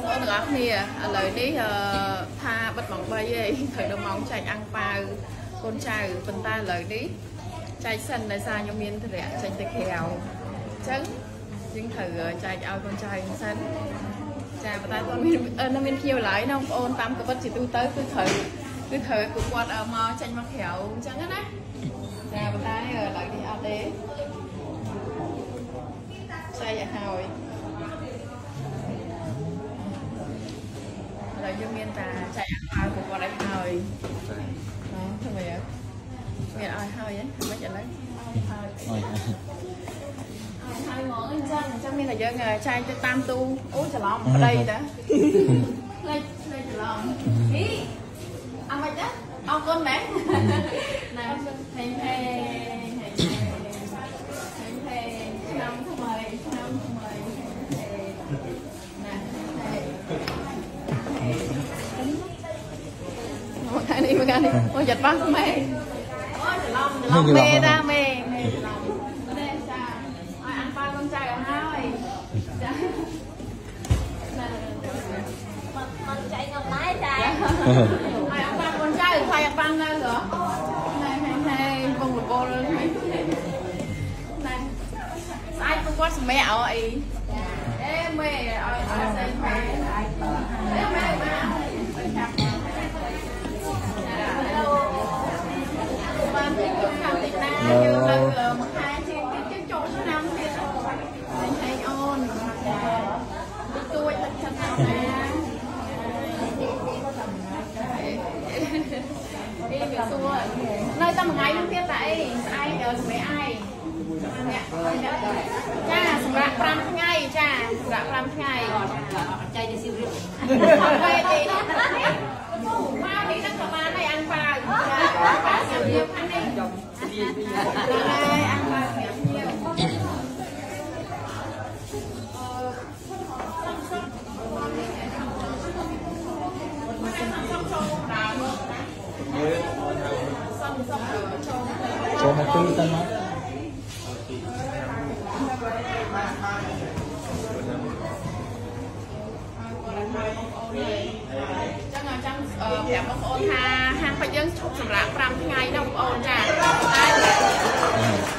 បងប្អូនទាំងអស់គ្នាឥឡូវនេះអឺថាបិទម៉ោង3ឯងត្រូវដល់ម៉ោងចែកអាំងប៉ាវកូនចៅប៉ុន្តែឥឡូវនេះចែកសិនដោយសារខ្ញុំមានធរៈចេញទៅក្រៅអញ្ចឹងយើងត្រូវចែកឲ្យកូនចៅសិនចាប៉ុន្តែគាត់មាននៅមានភ្ញៀវឡើយណាបងប្អូនតាមកបិទជាទូទៅគឺត្រូវគឺត្រូវពួកគាត់មកចេញមកក្រៅអញ្ចឹងណាចាប៉ុន្តែឥឡូវនេះអត់ទេចែកឲ្យហើយឥឡូវ យើងមានតែចែកអាវពួកគាត់ឲ្យហើយអូធ្វើម៉េចមានឲ្យហើយហ៎ធ្វើម៉េចឥឡូវឲ្យហើយអើយហើយហ្មងអញ្ចឹងអញ្ចឹងមានតែយើងចែកទៅតាមទូអូច្រឡំប្តីតាផ្លេចផ្លេចច្រឡំហីអត់មិនដែរអរគុណមែនណែហេងហេងហេ ខាងនេះមកខាងនេះអូយ៉ាត់ប៉ះម៉ែអូច្រឡំច្រឡំមេតាមេមេច្រឡំទេចាឲ្យអានប៉ាកូនចៅឲ្យហើយចាមកចៃខ្ញុំដែរចាឲ្យអានប៉ាកូនចៅខ្វាយអាប៉ានៅហ៎ណែណែពងបបលណែស្អាតពុកគាត់សម្រាប់អោអីអេមេឲ្យឲ្យសេងផែស្អាតអេមេមក សម្រាប់ឯងចាសម្រាប់5ថ្ងៃចាសម្រាប់5ថ្ងៃអត់ចៃទៅស៊ីរៀបអត់ទេទេមកនេះនឹងប្រហែលហើយអាំងប៉ាវចាប៉ាវរៀបខាងនេះចុះពីពីហើយអាំងប៉ាវ ចូលមកទីទៅមកចឹងអញ្ចឹងប្រាប់បងប្អូនថាហាងពេជ្រយើងឈប់សម្រាប់5ថ្ងៃណាបងប្អូនចាតែ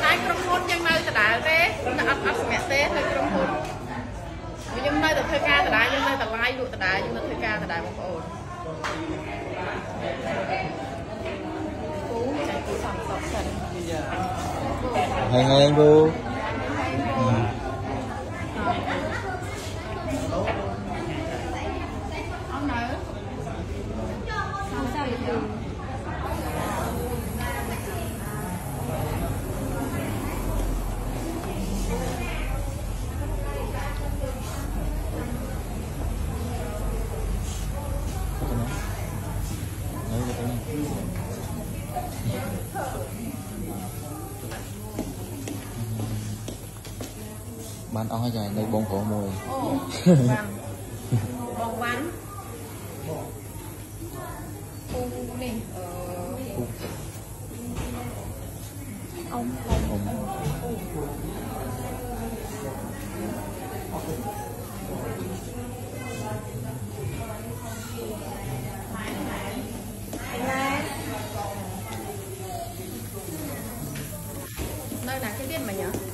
តែក្រុមហ៊ុនយើងនៅដដែលទេនៅអត់អត់សម្រាប់ទេនៅក្រុមហ៊ុនយើងនៅតែធ្វើការដដែលយើងនៅតែ live លក់ដដែលយើងនៅធ្វើការដដែលបងប្អូនគូចាគូសំសក់ សិនហើយហើយបូ អត់នៅ sao sao vậy từ ហើយទៅនេះ បានអស់ហើយចានៅបងប្រុសមួយអូបានបងវ៉ាន់ពូនេះអឺអ៊ំអ៊ំអ៊ំនៅណាគេទៀតមិញហ៎នៅបងគេអង្គមកងា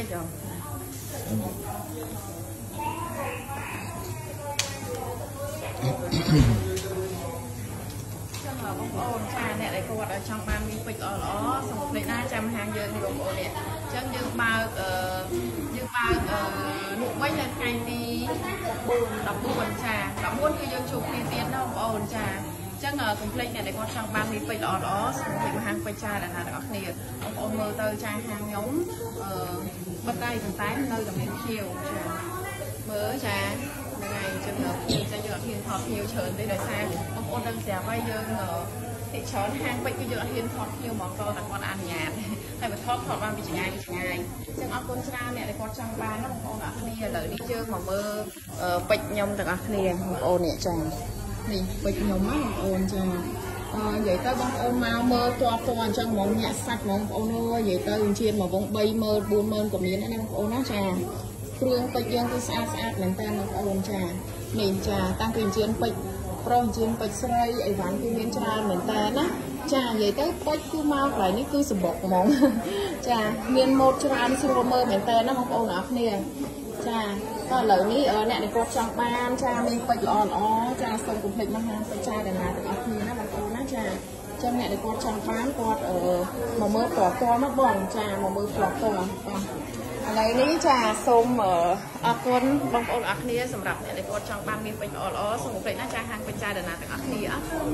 រចុះចឹងបងប្អូនចាអ្នកដែលគាត់ចង់បានមានពេជ្រល្អល្អសូមភ្លេចណាចាំហាងយើងនេះបងប្អូននេះអញ្ចឹងយើងបើក អឺយើងបើកអឺលក់វិញនៅថ្ងៃទី14ចា14គឺយើងជួបគ្នាទៀតណាបងប្អូនចាអញ្ចឹងកុំភ្លេចអ្នកដែលគាត់ចង់បានមានពេជ្រល្អល្អសូមភ្លេចមកហាងពេជ្រចាដល់ណាទាំងអស់គ្នាបងប្អូនមើលទៅចាហាងខ្ញុំអឺបិទដៃប៉ុន្តែនៅតែមានភៀវចាមើលចាហ្នឹងហើយអញ្ចឹងភៀវចាយើងអត់ហ៊ានថតភៀវច្រើនទេដោយសារបងប្អូនដឹងស្រាប់ហើយយើងអឺទីច្រើនហាងពេជ្រគឺយើងអត់ហ៊ានថតភៀវមកតតែគាត់អនុញ្ញាតហើយបើថតថតបានពីឆ្ងាយពីឆ្ងាយអញ្ចឹងអរគុណច្រើនអ្នកដែលគាត់ចង់បានណាបងប្អូនអរគ្នាឥឡូវនេះយើងមកមើលអឺពេជ្រខ្ញុំទាំងអស់គ្នាបងប្អូននេះចា នេះពេជ្រខ្ញុំណាបងប្អូនចាអឺនិយាយទៅបងប្អូនមកមើលតតតអញ្ចឹងហ្មងញាក់សាច់ហ្មងបងប្អូនអើយនិយាយទៅអញ្ជៀនមកវង30000 40000ក៏មានដែរណាបងប្អូនណាចាគ្រឿងពេជ្រយើងគឺស្អាតស្អាតមែនតើបងប្អូនចានេះចាតាំងពីអញ្ជៀនពេជ្រប្រុសអញ្ជៀនពេជ្រស្រីអីវ៉ាន់គឺមានច្រើនមែនតើណាចានិយាយទៅពេជ្រគឺមកកន្លែងនេះគឺសម្បុកហ្មងចាមានម៉ូដច្រើនស្រួលមើលមែនតើណាបងប្អូនទាំងអស់គ្នា ចាតោះឥឡូវនេះអឺអ្នកដែលគាត់ចង់បានចាមានពេជ្រល្អល្អចាសូមកុំភ្លេចមកហាងពេជ្រចាដែលណាទាំងអស់គ្នាណាបងប្អូនណាចាចឹងអ្នកដែលគាត់ចង់បានគាត់អឺមកមើលផ្ទាល់ផ្ទាល់មកបងចាមកមើលផ្ទាល់ផ្ទាល់បងឥឡូវនេះចាសូមអឺអរគុណបងប្អូនអរគ្នាសម្រាប់អ្នកដែលគាត់ចង់បានមានពេជ្រល្អល្អសូមកុំភ្លេចណាចាហាងពេជ្រចាដែលណាទាំងអស់គ្នាអរគុណ